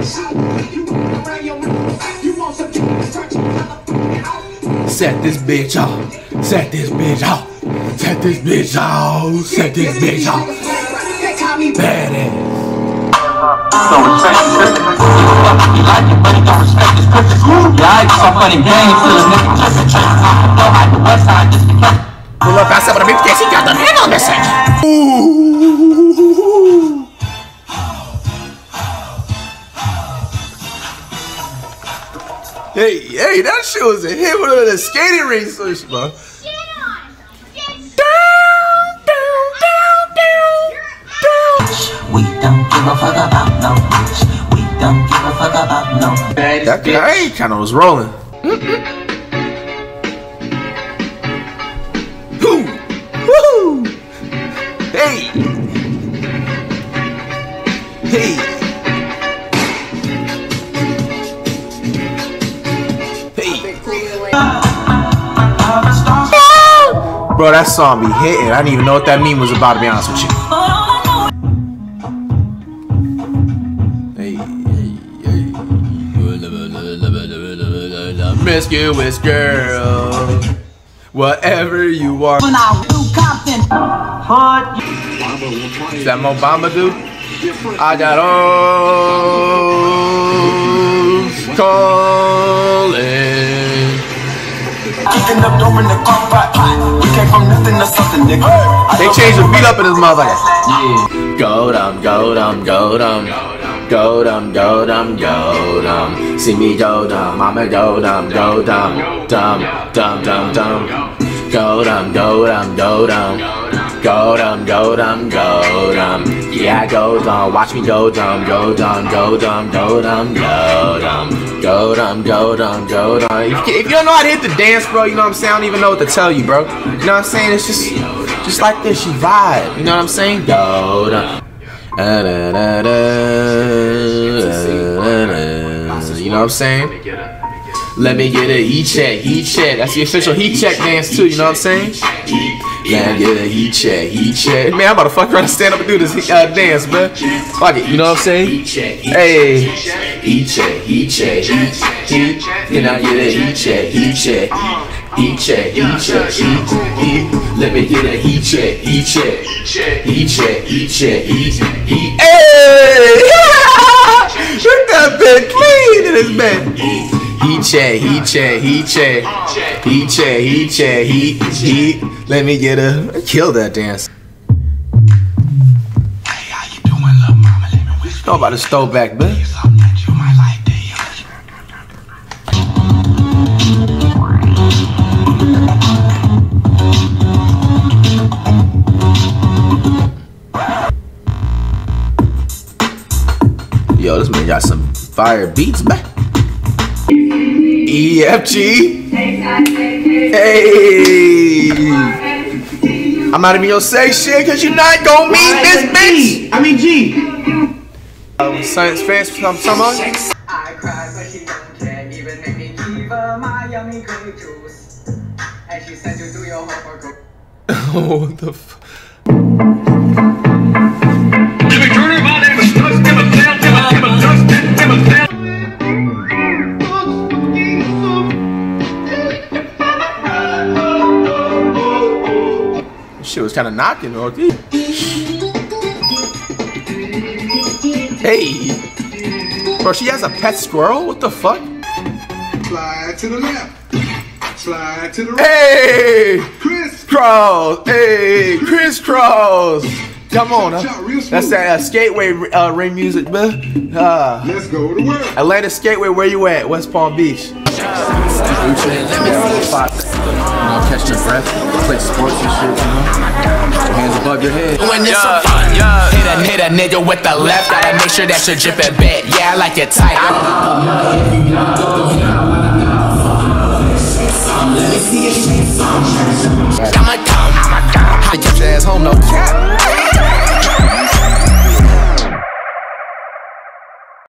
Set this bitch off. Set this bitch off. Set this bitch off. Set this bitch off. Badass. Don't respect his sister. He like it, but he don't respect his purpose. Yeah, I so funny game for the nigga just a trick. Go hide the west side just because. Pull up essa pra mim porque esse cara tá vendo, mensagem. Hey, hey, that shit was a hit with the skating ring switch, bro. We don't give a fuck about no bitch. We don't give a fuck about no bad That guy kind of was rolling. Woo! Woo! Hey! Hey! Hey! Bro, that song be hitting. I didn't even know what that meme was about, to be honest with you. Hey, hey, hey. Promiscuous girl. Whatever you are. When I do Compton, Is that Mo Bamba dude? I got O's calling. kicking up dope the car. We came from nothing to something, nigga. They changed the beat up in this motherfucker. Yeah. Go dum, go dum, go dum. Go dum, go dum, go dum. See me go dum, I'ma go dum, go dum, dum, dum, dum, dum. Go dum, go dum, go dum. Go dum, go dum, go dum. Yeah, go dum. Watch me go dum, go dum, go dum, go dum, go dum. Go dum, go dum, go dum. If you, if you don't know how to hit the dance, bro, you know what I'm saying? I don't even know what to tell you, bro. You know what I'm saying? It's just, just like this. You vibe. You know what I'm saying? Go dum. Da, da, da, da, da. You know what I'm saying? Let me get a heat check, heat check. That's the official heat check dance too. You know what I'm saying? Let me get a heat check, heat check. Man, I'm about to fuck around and stand up and do this uh, dance, man. Fuck it. You know what I'm saying? Hey, heat check, heat check, heat, heat. Can I get a heat check, heat check? Heat check, heat check, heat, heat. Let me get a heat check, heat check, heat check, heat check, heat, heat. Hey! Look that bed clean in his bed. Heat check, heat check, heat check, heat check, heat check, heat, heat. Let me get a kill that dance. Hey, how you doing, little mama? Let me whisper How about might like to hear. Yo, this man got some fire beats, man. EFG. Hey. I'm not even gonna say shit because you're not gonna meet this bitch. I mean, G. Um, science fans from someone. I cry, but she don't care. Even make me give her my yummy grape juice. And she said to do your homework. go- Oh, what the f- Shit was kind of knocking, or Hey, bro, she has a pet squirrel. What the fuck? Slide to the left. Slide to the right. Hey, Chris. cross. Hey, crisscross. Come on, huh? that's that uh, skateway uh, ring music, man. Uh, Let's go to work. Atlanta Skateway, where you at? West Palm Beach. Gucci, Fox. You know, catch your breath, play sports and shit, you know? Hands above your head. When it's yeah, yeah, hit a hit a nigga with the left, gotta make sure that you're dripping bit. Yeah, I like it tight. Let me see it.